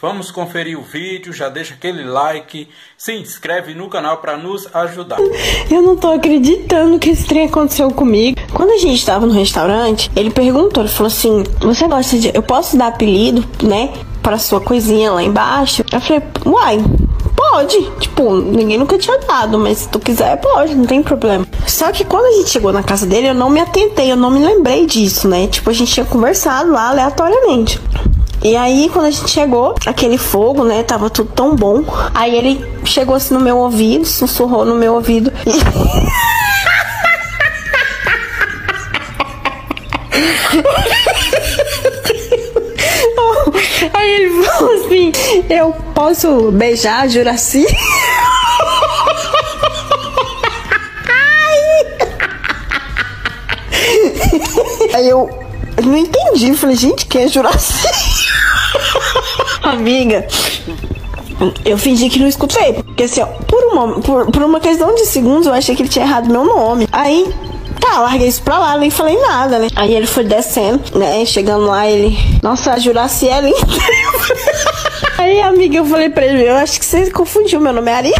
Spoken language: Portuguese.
Vamos conferir o vídeo, já deixa aquele like, se inscreve no canal para nos ajudar. Eu não tô acreditando que esse trem aconteceu comigo. Quando a gente tava no restaurante, ele perguntou, ele falou assim: "Você gosta de eu posso dar apelido, né, para sua coisinha lá embaixo?" Eu falei: "Uai, Pode, tipo, ninguém nunca tinha dado, mas se tu quiser, pode, não tem problema. Só que quando a gente chegou na casa dele, eu não me atentei, eu não me lembrei disso, né? Tipo, a gente tinha conversado lá aleatoriamente. E aí, quando a gente chegou, aquele fogo, né? Tava tudo tão bom. Aí ele chegou assim no meu ouvido, sussurrou no meu ouvido. Aí ele falou assim: Eu posso beijar a Juraci? Aí eu não entendi. Falei, gente, quem é Juraci? Amiga, eu fingi que não escutei. Porque assim, ó, por uma, por, por uma questão de segundos, eu achei que ele tinha errado meu nome. Aí Tá, larguei isso pra lá, nem falei nada, né? Aí ele foi descendo, né? Chegando lá, ele. Nossa, a Juraci é linda. Aí, amiga, eu falei pra ele, eu acho que você confundiu, meu nome é Ari.